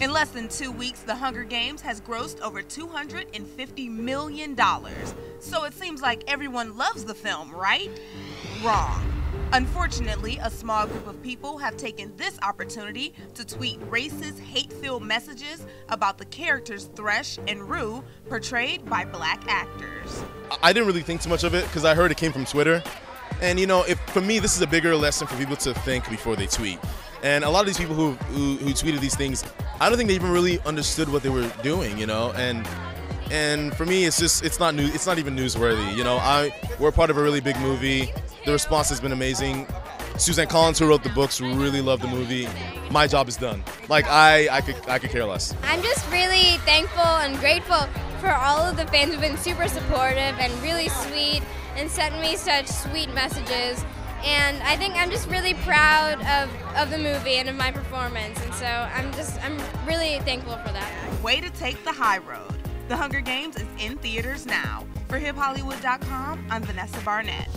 In less than two weeks, The Hunger Games has grossed over $250 million. So it seems like everyone loves the film, right? Wrong. Unfortunately, a small group of people have taken this opportunity to tweet racist, hate filled messages about the characters Thresh and Rue, portrayed by black actors. I didn't really think too much of it because I heard it came from Twitter. And you know, if for me, this is a bigger lesson for people to think before they tweet. And a lot of these people who, who, who tweeted these things, I don't think they even really understood what they were doing, you know. And and for me, it's just it's not new. It's not even newsworthy, you know. I we're part of a really big movie. The response has been amazing. Suzanne Collins, who wrote the books, really loved the movie. My job is done. Like I, I could, I could care less. I'm just really thankful and grateful for all of the fans who've been super supportive and really sweet and sent me such sweet messages. And I think I'm just really proud of, of the movie and of my performance. And so I'm just, I'm really thankful for that. Way to take the high road. The Hunger Games is in theaters now. For HipHollywood.com, I'm Vanessa Barnett.